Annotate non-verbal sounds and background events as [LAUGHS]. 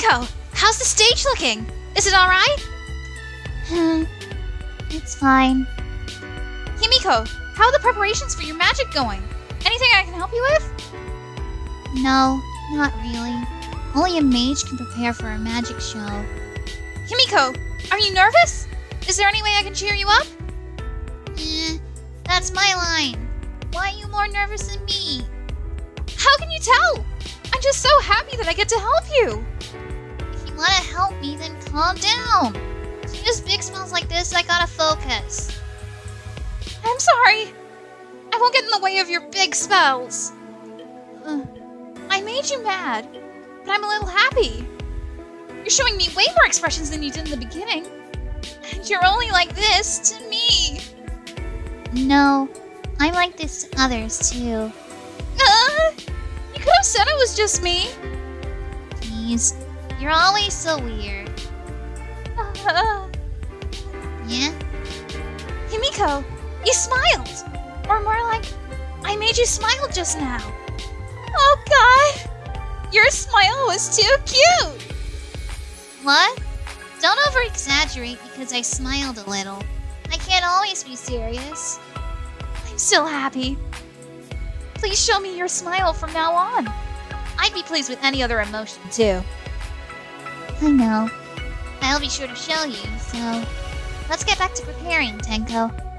Himiko, how's the stage looking? Is it alright? Hmm. it's fine. Himiko, how are the preparations for your magic going? Anything I can help you with? No, not really. Only a mage can prepare for a magic show. Himiko, are you nervous? Is there any way I can cheer you up? Eh, that's my line. Why are you more nervous than me? How can you tell? I'm just so happy that I get to help you. You wanna help me, then calm down. Use big smells like this, I gotta focus. I'm sorry. I won't get in the way of your big spells. Uh, I made you mad, but I'm a little happy. You're showing me way more expressions than you did in the beginning. And you're only like this to me. No, I'm like this to others too. Uh, you could have said it was just me. Please, you're always so weird. [LAUGHS] Yeah? Himiko, you smiled. Or more like, I made you smile just now. Oh god, your smile was too cute. What? Don't over exaggerate because I smiled a little. I can't always be serious. I'm still happy. Please show me your smile from now on. I'd be pleased with any other emotion too. I know. I'll be sure to show you, so. Let's get back to preparing, Tenko.